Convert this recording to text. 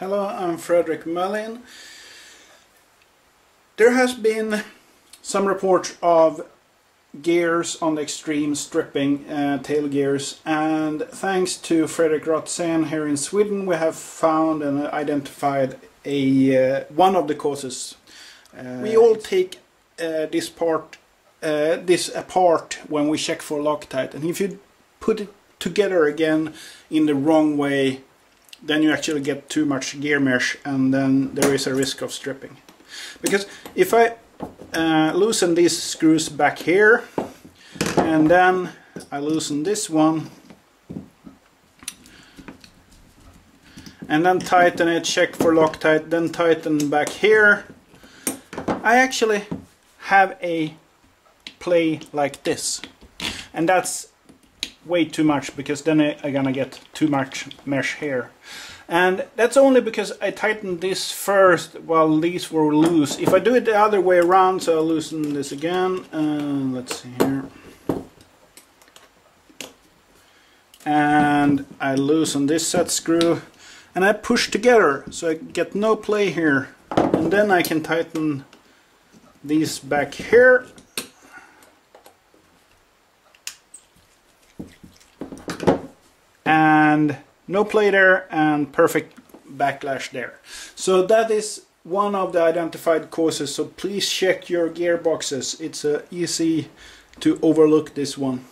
Hello, I'm Fredrik Melin. There has been some reports of gears on the XXtreme stripping uh, tail gears and thanks to Fredrik Rothsen here in Sweden we have found and identified a uh, one of the causes. Uh, we all take uh, this part uh, this apart when we check for Loctite and if you put it together again in the wrong way then you actually get too much gear mesh and then there is a risk of stripping. Because if I uh, loosen these screws back here and then I loosen this one and then tighten it, check for Loctite, then tighten back here I actually have a play like this and that's way too much because then I, am gonna get too much mesh here. And that's only because I tightened this first while these were loose. If I do it the other way around, so I'll loosen this again. Uh, let's see here. And I loosen this set screw and I push together so I get no play here. And then I can tighten these back here and no play there and perfect backlash there. So that is one of the identified causes so please check your gearboxes. It's uh, easy to overlook this one.